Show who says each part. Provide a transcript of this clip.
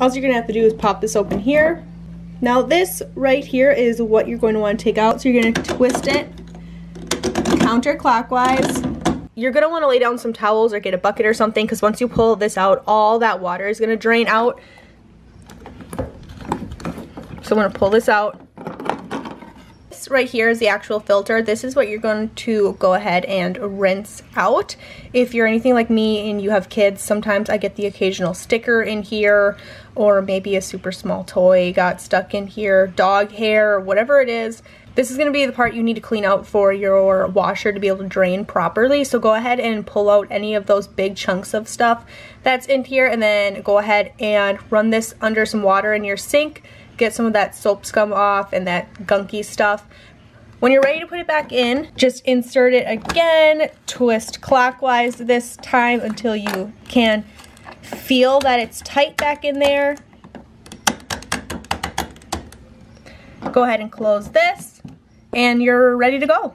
Speaker 1: all you're gonna have to do is pop this open here. Now this right here is what you're going to want to take out. So you're gonna twist it counterclockwise. You're gonna wanna lay down some towels or get a bucket or something because once you pull this out, all that water is gonna drain out. So I'm gonna pull this out right here is the actual filter. This is what you're going to go ahead and rinse out. If you're anything like me and you have kids, sometimes I get the occasional sticker in here or maybe a super small toy got stuck in here, dog hair, whatever it is. This is going to be the part you need to clean out for your washer to be able to drain properly. So go ahead and pull out any of those big chunks of stuff that's in here and then go ahead and run this under some water in your sink get some of that soap scum off and that gunky stuff. When you're ready to put it back in, just insert it again, twist clockwise this time until you can feel that it's tight back in there. Go ahead and close this and you're ready to go.